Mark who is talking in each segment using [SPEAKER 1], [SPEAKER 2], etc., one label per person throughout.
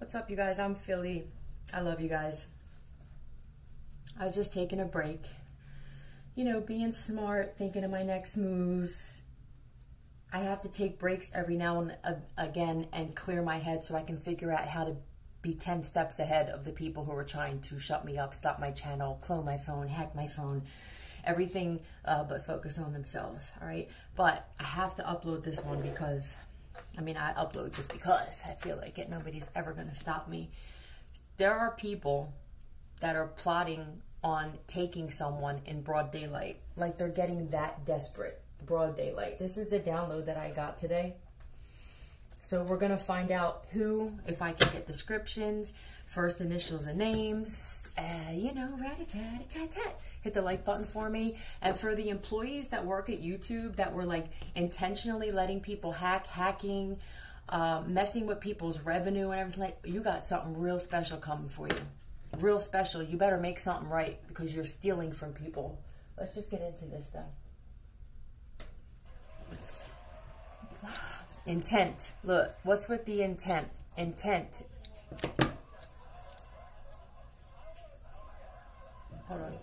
[SPEAKER 1] What's up, you guys? I'm Philly. I love you guys. I was just taking a break. You know, being smart, thinking of my next moves. I have to take breaks every now and again and clear my head so I can figure out how to be 10 steps ahead of the people who are trying to shut me up, stop my channel, clone my phone, hack my phone, everything uh, but focus on themselves, all right? But I have to upload this one because I mean, I upload just because I feel like it. Nobody's ever going to stop me. There are people that are plotting on taking someone in broad daylight. Like they're getting that desperate. Broad daylight. This is the download that I got today. So we're going to find out who, if I can get descriptions, first initials and names, uh, you know, rat-a-tat-a-tat-tat. Hit the like button for me. And for the employees that work at YouTube that were like intentionally letting people hack, hacking, uh, messing with people's revenue and everything, like, you got something real special coming for you. Real special. You better make something right because you're stealing from people. Let's just get into this though. Intent. Look, what's with the intent? Intent Hold on.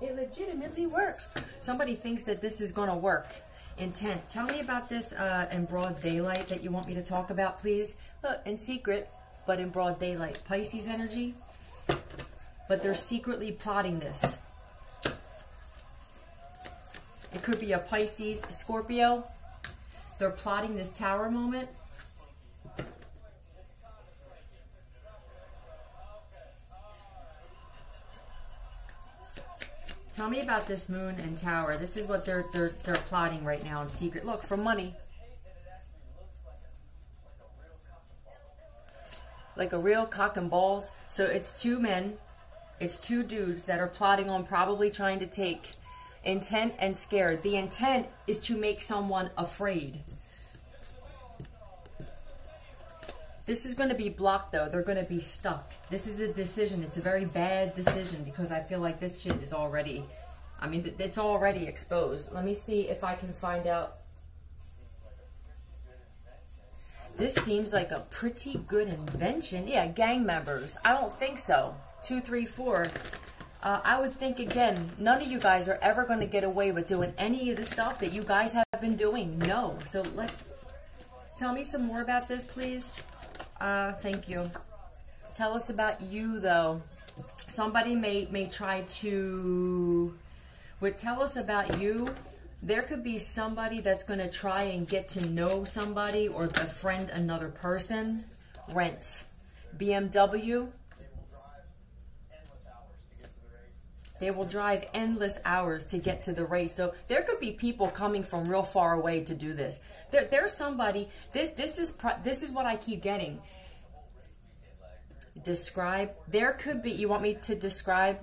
[SPEAKER 1] It legitimately works. Somebody thinks that this is going to work. Intent. Tell me about this uh, in broad daylight that you want me to talk about, please. Look, in secret, but in broad daylight. Pisces energy. But they're secretly plotting this. It could be a Pisces, Scorpio. They're plotting this tower moment. About this moon and tower. This is what they're they're they're plotting right now in secret. Look, for money. Like a real cock and balls. So it's two men, it's two dudes that are plotting on probably trying to take intent and scared. The intent is to make someone afraid. This is going to be blocked, though. They're going to be stuck. This is the decision. It's a very bad decision because I feel like this shit is already, I mean, it's already exposed. Let me see if I can find out. This seems like a pretty good invention. Yeah, gang members. I don't think so. Two, three, four. Uh, I would think, again, none of you guys are ever going to get away with doing any of the stuff that you guys have been doing. No. So let's... Tell me some more about this, please. Uh, thank you. Tell us about you, though. Somebody may, may try to... Would tell us about you. There could be somebody that's going to try and get to know somebody or befriend another person. Rent. BMW. They will drive endless hours to get to the race. They will drive endless hours to get to the race. So there could be people coming from real far away to do this. There, there's somebody. This this is this is what I keep getting. Describe. There could be. You want me to describe?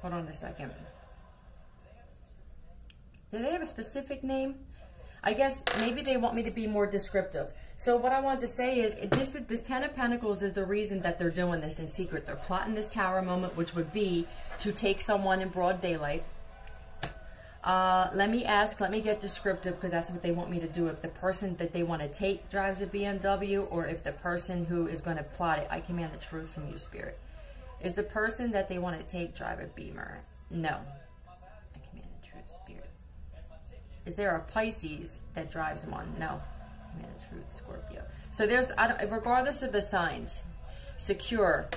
[SPEAKER 1] Hold on a second. Do they have a specific name? I guess maybe they want me to be more descriptive. So what I wanted to say is this this Ten of Pentacles is the reason that they're doing this in secret. They're plotting this tower moment, which would be to take someone in broad daylight uh, let me ask, let me get descriptive because that's what they want me to do. If the person that they want to take drives a BMW or if the person who is going to plot it, I command the truth from you, Spirit. Is the person that they want to take drive a Beamer? No. Is there a Pisces that drives one? No. Command the Scorpio. So there's, regardless of the signs, secure,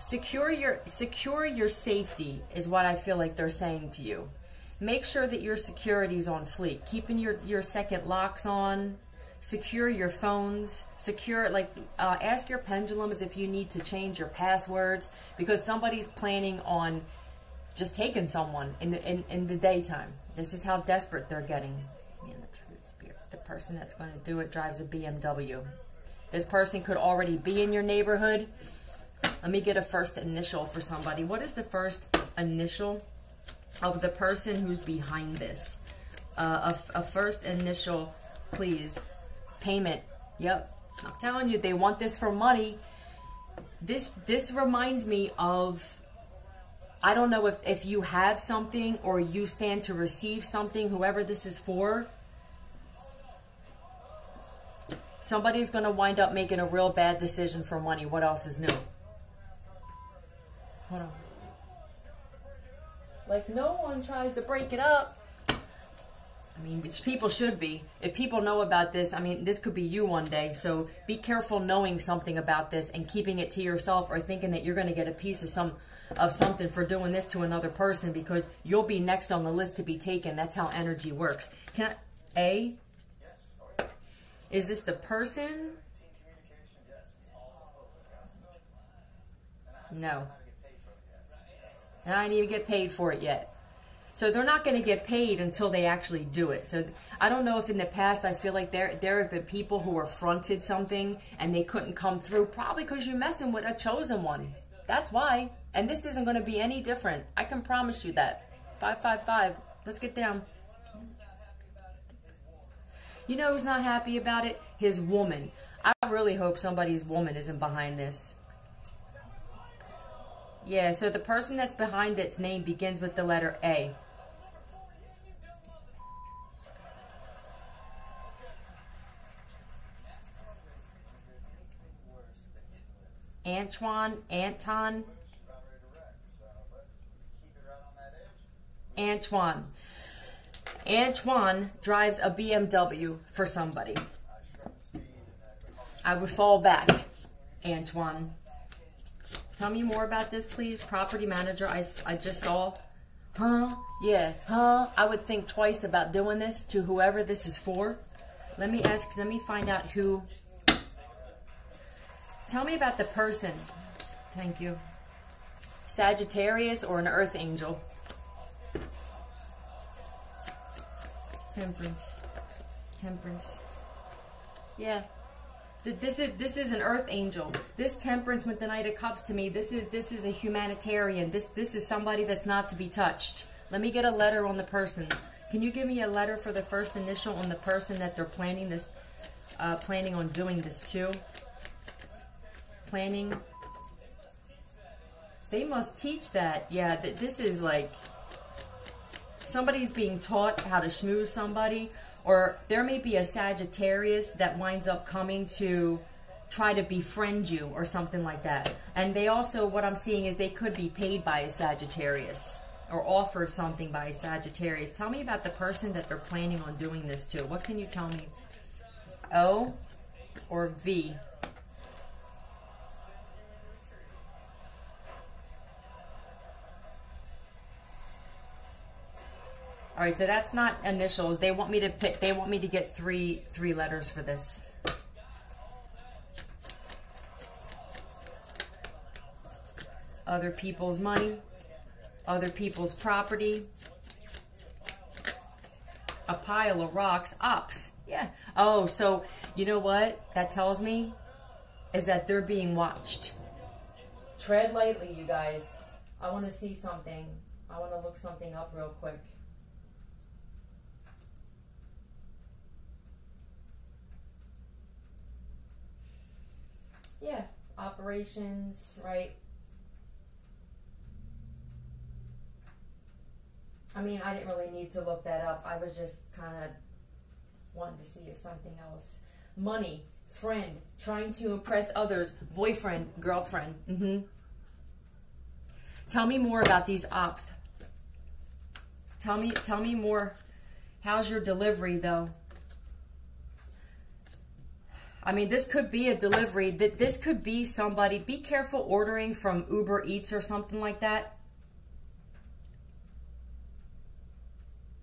[SPEAKER 1] Secure your secure your safety is what I feel like they're saying to you. Make sure that your security is on fleek. Keeping your, your second locks on. Secure your phones. Secure, like, uh, ask your pendulums if you need to change your passwords because somebody's planning on just taking someone in the, in, in the daytime. This is how desperate they're getting. Man, the the person that's going to do it drives a BMW. This person could already be in your neighborhood let me get a first initial for somebody. What is the first initial of the person who's behind this? Uh, a, a first initial, please. Payment. Yep. I'm telling you, they want this for money. This this reminds me of I don't know if, if you have something or you stand to receive something, whoever this is for. Somebody's going to wind up making a real bad decision for money. What else is new? Hold on. Like, no one tries to break it up. I mean, which people should be. If people know about this, I mean, this could be you one day. So be careful knowing something about this and keeping it to yourself or thinking that you're going to get a piece of some of something for doing this to another person because you'll be next on the list to be taken. That's how energy works. Can I, A? Is this the person? No. And I didn't even get paid for it yet. So they're not going to get paid until they actually do it. So I don't know if in the past I feel like there there have been people who were fronted something and they couldn't come through, probably because you're messing with a chosen one. That's why. And this isn't going to be any different. I can promise you that. 555. Let's get down. You know who's not happy about it? His woman. I really hope somebody's woman isn't behind this. Yeah, so the person that's behind its name begins with the letter A. Antoine, Anton, Antoine. Antoine drives a BMW for somebody. I would fall back, Antoine. Tell me more about this, please. Property manager, I, I just saw. Huh? Yeah, huh? I would think twice about doing this to whoever this is for. Let me ask, let me find out who Tell me about the person. Thank you. Sagittarius or an earth angel? Temperance. Temperance. Yeah. This is this is an earth angel. This temperance with the knight of cups to me. This is this is a humanitarian. This this is somebody that's not to be touched. Let me get a letter on the person. Can you give me a letter for the first initial on the person that they're planning this, uh, planning on doing this to? Planning. They must teach that. Yeah, that this is like somebody's being taught how to schmooze somebody, or there may be a Sagittarius that winds up coming to try to befriend you or something like that. And they also, what I'm seeing is they could be paid by a Sagittarius or offered something by a Sagittarius. Tell me about the person that they're planning on doing this to. What can you tell me? O or V? All right, so that's not initials. They want me to pick, they want me to get three, three letters for this. Other people's money, other people's property, a pile of rocks, ops. Yeah. Oh, so you know what that tells me is that they're being watched. Tread lightly, you guys. I want to see something. I want to look something up real quick. Yeah, operations, right? I mean, I didn't really need to look that up. I was just kind of wanting to see if something else. Money, friend, trying to impress others, boyfriend, girlfriend. Mm-hmm. Tell me more about these ops. Tell me, tell me more. How's your delivery though? I mean, this could be a delivery. That This could be somebody. Be careful ordering from Uber Eats or something like that.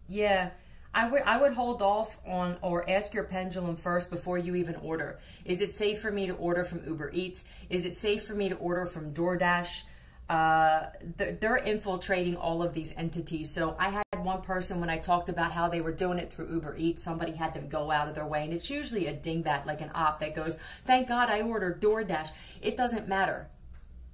[SPEAKER 1] Yeah. I would I would hold off on or ask your pendulum first before you even order. Is it safe for me to order from Uber Eats? Is it safe for me to order from DoorDash? Uh, they're, they're infiltrating all of these entities. So I had one person when I talked about how they were doing it through Uber Eats, somebody had to go out of their way. And it's usually a dingbat, like an op that goes, thank God I ordered DoorDash. It doesn't matter.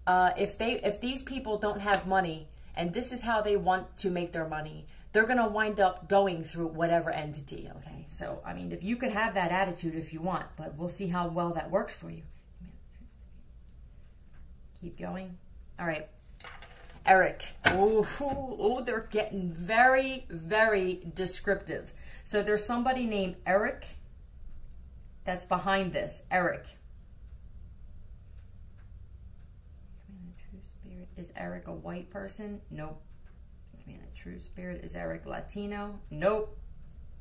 [SPEAKER 1] Uh, if they, if these people don't have money and this is how they want to make their money, they're going to wind up going through whatever entity. Okay. So, I mean, if you could have that attitude if you want, but we'll see how well that works for you. Keep going. All right. Eric. Oh, oh, they're getting very, very descriptive. So there's somebody named Eric. that's behind this, Eric. Is Eric a white person? Nope. Of True Spirit. Is Eric Latino? Nope.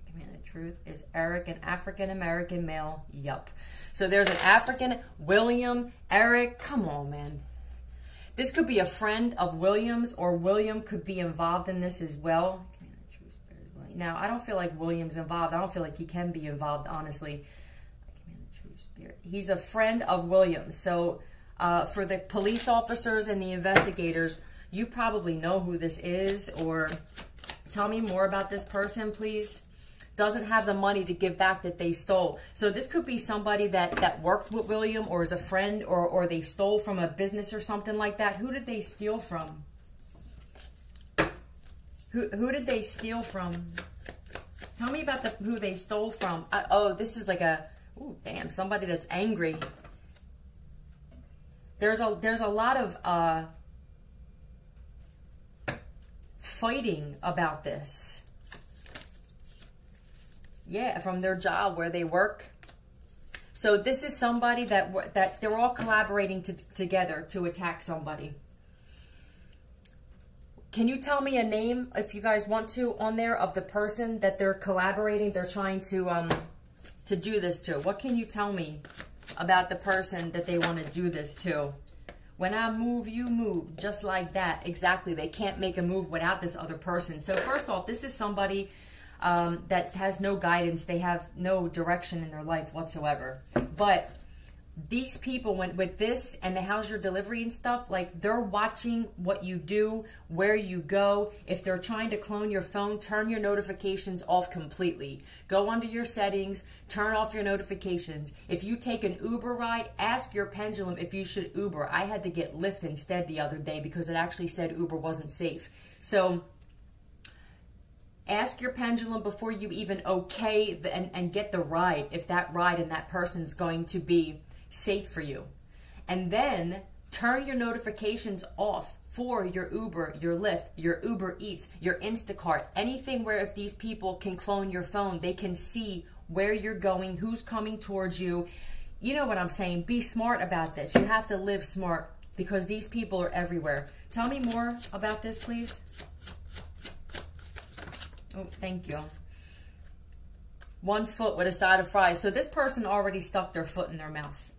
[SPEAKER 1] Of Truth. Is Eric an African American male? Yup. So there's an African, William, Eric. Come on, man. This could be a friend of William's, or William could be involved in this as well. Now, I don't feel like William's involved. I don't feel like he can be involved, honestly. He's a friend of William's. So, uh, for the police officers and the investigators, you probably know who this is, or tell me more about this person, please doesn't have the money to give back that they stole. So this could be somebody that, that worked with William or is a friend or, or they stole from a business or something like that. Who did they steal from? Who, who did they steal from? Tell me about the who they stole from. I, oh, this is like a, oh, damn, somebody that's angry. There's a, there's a lot of uh, fighting about this yeah, from their job where they work. So this is somebody that that they're all collaborating to, together to attack somebody. Can you tell me a name, if you guys want to, on there of the person that they're collaborating, they're trying to um to do this to? What can you tell me about the person that they want to do this to? When I move, you move, just like that. Exactly. They can't make a move without this other person. So first off, this is somebody um, that has no guidance. They have no direction in their life whatsoever. But these people went with this and the how's your delivery and stuff? Like they're watching what you do where you go. If they're trying to clone your phone turn your notifications off completely. Go under your settings turn off your notifications. If you take an uber ride ask your pendulum if you should uber. I had to get lyft instead the other day because it actually said uber wasn't safe. So ask your pendulum before you even okay the, and, and get the ride if that ride and that person is going to be safe for you. And then turn your notifications off for your Uber, your Lyft, your Uber Eats, your Instacart, anything where if these people can clone your phone, they can see where you're going, who's coming towards you. You know what I'm saying? Be smart about this. You have to live smart because these people are everywhere. Tell me more about this, please. Oh, thank you. One foot with a side of fries. So this person already stuck their foot in their mouth.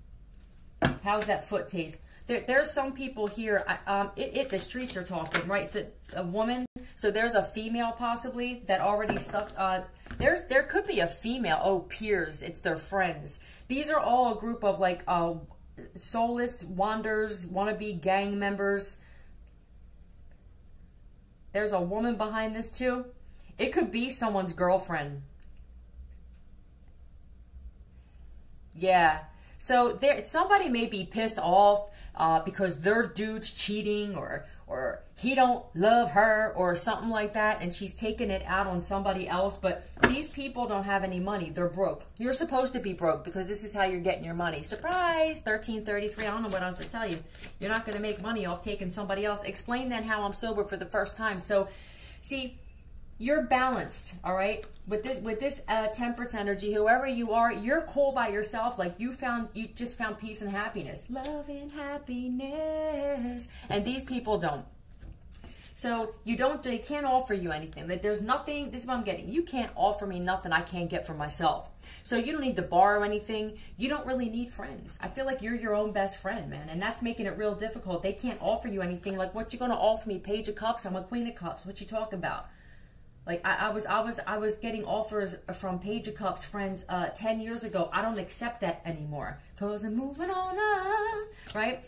[SPEAKER 1] How's that foot taste? There, there's some people here, um, it, it, the streets are talking, right? It's a, a, woman. So there's a female possibly that already stuck. Uh, there's There could be a female. Oh, peers. It's their friends. These are all a group of like uh, soulless wanders, wannabe gang members. There's a woman behind this too. It could be someone's girlfriend. Yeah. So there, somebody may be pissed off uh, because their dude's cheating or or he don't love her or something like that and she's taking it out on somebody else but these people don't have any money. They're broke. You're supposed to be broke because this is how you're getting your money. Surprise! 1333 i don't know what else to tell you. You're not going to make money off taking somebody else. Explain then how i'm sober for the first time. So see you're balanced all right? With this with this uh, temperance energy whoever you are you're cool by yourself. Like you found you just found peace and happiness. Love and happiness. And these people don't. So you don't they can't offer you anything. That there's nothing this is what i'm getting. You can't offer me nothing i can't get for myself. So you don't need to borrow anything. You don't really need friends. I feel like you're your own best friend man and that's making it real difficult. They can't offer you anything. Like what you gonna offer me? Page of cups? I'm a queen of cups. What you talking about like I, I, was, I was, I was getting offers from Page of Cups friends uh, ten years ago. I don't accept that anymore because I'm moving on up, right?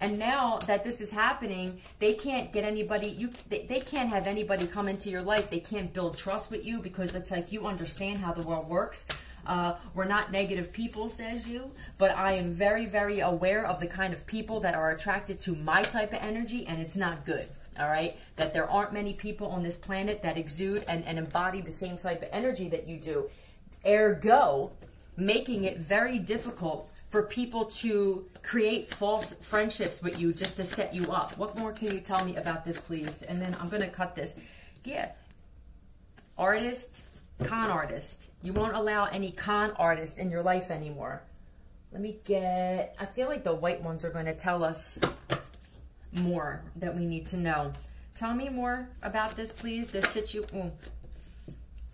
[SPEAKER 1] And now that this is happening, they can't get anybody. You, they, they can't have anybody come into your life. They can't build trust with you because it's like you understand how the world works. Uh, we're not negative people, says you, but I am very, very aware of the kind of people that are attracted to my type of energy, and it's not good all right? That there aren't many people on this planet that exude and, and embody the same type of energy that you do. Ergo, making it very difficult for people to create false friendships with you just to set you up. What more can you tell me about this, please? And then I'm going to cut this. Yeah. Artist, Con artist. You won't allow any con artist in your life anymore. Let me get, I feel like the white ones are going to tell us more that we need to know. Tell me more about this, please. This situation. Mm,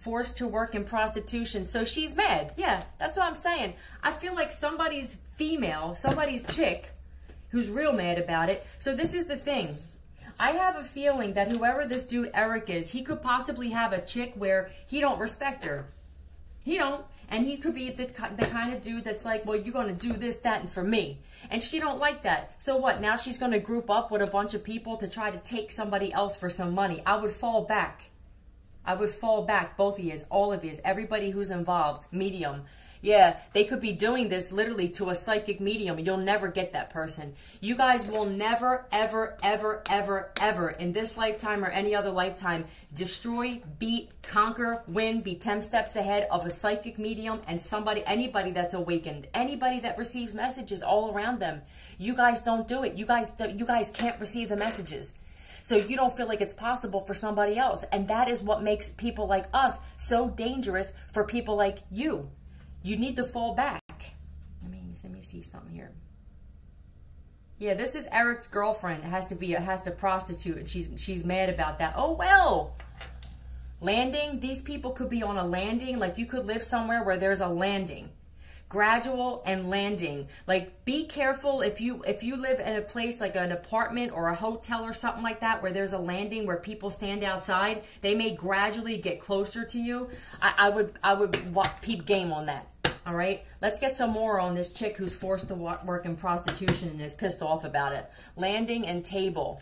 [SPEAKER 1] forced to work in prostitution. So she's mad. Yeah, that's what I'm saying. I feel like somebody's female, somebody's chick, who's real mad about it. So this is the thing. I have a feeling that whoever this dude Eric is, he could possibly have a chick where he don't respect her. He don't. And he could be the, the kind of dude that's like, well, you're going to do this, that, and for me. And she don't like that. So what? Now she's going to group up with a bunch of people to try to take somebody else for some money. I would fall back. I would fall back, both of you, all of you, everybody who's involved, medium. Yeah, they could be doing this literally to a psychic medium. You'll never get that person. You guys will never, ever, ever, ever, ever in this lifetime or any other lifetime destroy, beat, conquer, win, be 10 steps ahead of a psychic medium and somebody, anybody that's awakened, anybody that receives messages all around them. You guys don't do it. You guys, you guys can't receive the messages. So you don't feel like it's possible for somebody else. And that is what makes people like us so dangerous for people like you. You need to fall back. Let me let me see something here. Yeah, this is Eric's girlfriend. It has to be a has to prostitute, and she's she's mad about that. Oh well. Landing. These people could be on a landing. Like you could live somewhere where there's a landing gradual and landing like be careful if you if you live in a place like an apartment or a hotel or something like that where there's a landing where people stand outside they may gradually get closer to you i, I would i would peep game on that all right, let's get some more on this chick who's forced to work in prostitution and is pissed off about it. Landing and table.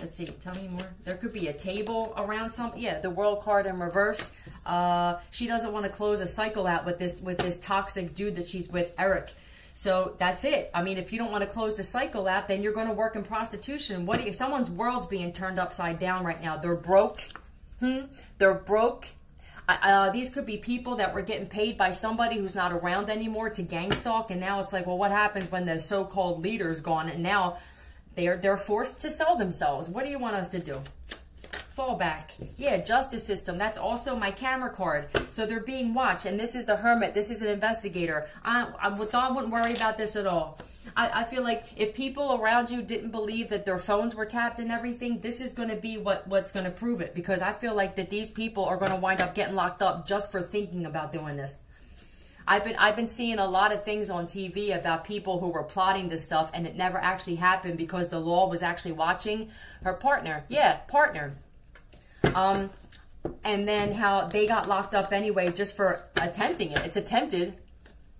[SPEAKER 1] Let's see, tell me more. There could be a table around something. Yeah, the world card in reverse. Uh, she doesn't want to close a cycle out with this with this toxic dude that she's with, Eric. So that's it. I mean, if you don't want to close the cycle out, then you're going to work in prostitution. What? You, someone's world's being turned upside down right now. They're broke. Hmm. They're broke uh, these could be people that were getting paid by somebody who's not around anymore to gang stalk, and now it's like, well, what happens when the so-called leader's gone, and now they're they're forced to sell themselves? What do you want us to do? Fallback. Yeah, justice system. That's also my camera card. So they're being watched, and this is the hermit. This is an investigator. I, I, I wouldn't worry about this at all. I, I feel like if people around you didn't believe that their phones were tapped and everything, this is going to be what, what's going to prove it. Because I feel like that these people are going to wind up getting locked up just for thinking about doing this. I've been I've been seeing a lot of things on TV about people who were plotting this stuff and it never actually happened because the law was actually watching her partner. Yeah, partner. Um, and then how they got locked up anyway just for attempting it. It's attempted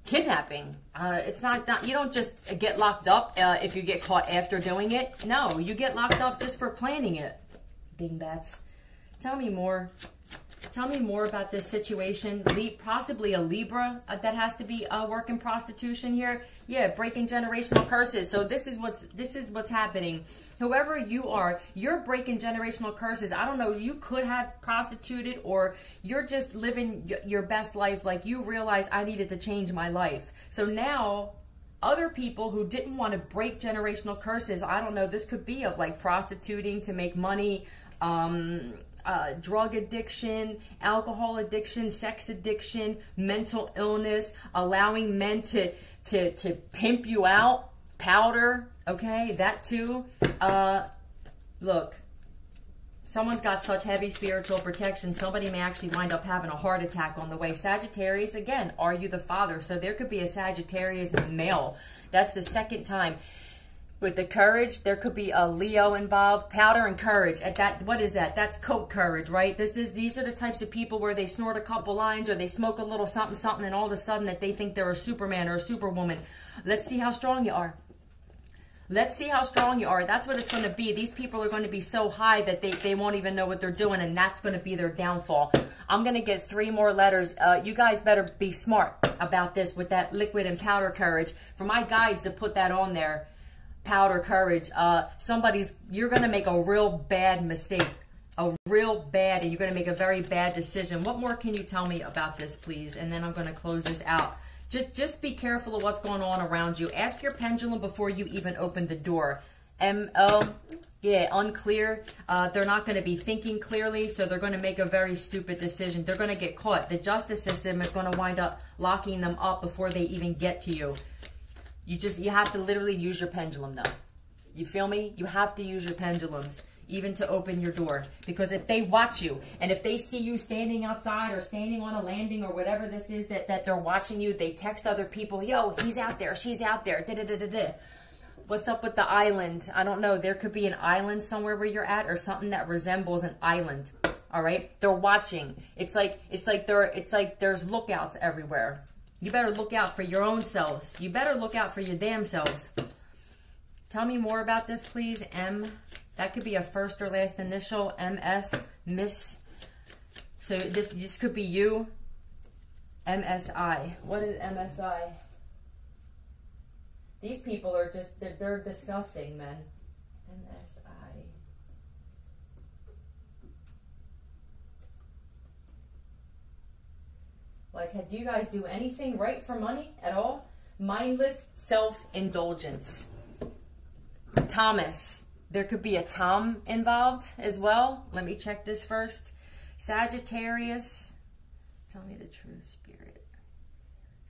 [SPEAKER 1] kidnapping. Uh, it's not, not, you don't just get locked up uh, if you get caught after doing it. No, you get locked up just for planning it. Dingbats. Tell me more. Tell me more about this situation. Possibly a Libra uh, that has to be uh, working prostitution here. Yeah, breaking generational curses. So this is what's this is what's happening. Whoever you are, you're breaking generational curses. I don't know. You could have prostituted, or you're just living your best life. Like you realize I needed to change my life. So now other people who didn't want to break generational curses, I don't know, this could be of like prostituting to make money, um, uh, drug addiction, alcohol addiction, sex addiction, mental illness, allowing men to, to, to pimp you out, powder, okay, that too. Uh, look, someone's got such heavy spiritual protection, somebody may actually wind up having a heart attack on the way. Sagittarius, again, are you the father? So there could be a Sagittarius male. That's the second time with the courage there could be a leo involved powder and courage. At that what is that? That's coke courage right? This is these are the types of people where they snort a couple lines or they smoke a little something something and all of a sudden that they think they're a superman or a superwoman. Let's see how strong you are. Let's see how strong you are. That's what it's going to be. These people are going to be so high that they, they won't even know what they're doing and that's going to be their downfall. I'm going to get three more letters. Uh, you guys better be smart about this with that liquid and powder courage. For my guides to put that on there powder courage. Uh, somebody's, you're going to make a real bad mistake, a real bad, and you're going to make a very bad decision. What more can you tell me about this, please? And then I'm going to close this out. Just, just be careful of what's going on around you. Ask your pendulum before you even open the door. M-O, yeah, unclear. Uh, they're not going to be thinking clearly, so they're going to make a very stupid decision. They're going to get caught. The justice system is going to wind up locking them up before they even get to you. You just, you have to literally use your pendulum though. You feel me? You have to use your pendulums even to open your door. Because if they watch you and if they see you standing outside or standing on a landing or whatever this is that, that they're watching you, they text other people, yo, he's out there, she's out there, da da da da da. What's up with the island? I don't know. There could be an island somewhere where you're at or something that resembles an island. All right? They're watching. It's like it's like there it's like there's lookouts everywhere. You better look out for your own selves. You better look out for your damn selves. Tell me more about this, please. M that could be a first or last initial, MS, Miss. So this, this could be you, MSI. What is MSI? These people are just, they're, they're disgusting, man. MSI. Like, do you guys do anything right for money at all? Mindless self-indulgence. Thomas, there could be a Tom involved as well. Let me check this first. Sagittarius. Tell me the true spirit.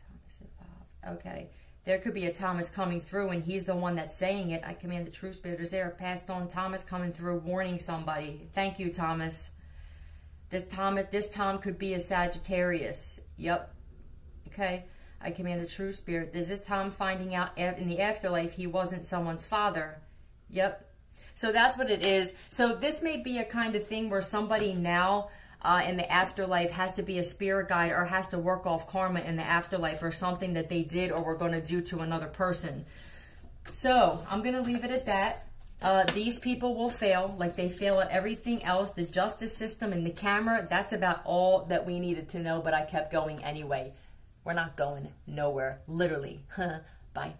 [SPEAKER 1] Thomas involved. Okay. There could be a Thomas coming through and he's the one that's saying it. I command the true spirit. Is there a passed on Thomas coming through warning somebody? Thank you, Thomas. This Thomas, this Tom could be a Sagittarius. Yep. Okay. I command the true spirit. Is this Tom finding out in the afterlife he wasn't someone's father? Yep. So that's what it is. So this may be a kind of thing where somebody now uh, in the afterlife has to be a spirit guide or has to work off karma in the afterlife or something that they did or were going to do to another person. So I'm going to leave it at that. Uh, these people will fail like they fail at everything else. The justice system and the camera, that's about all that we needed to know, but I kept going anyway. We're not going nowhere, literally. Bye.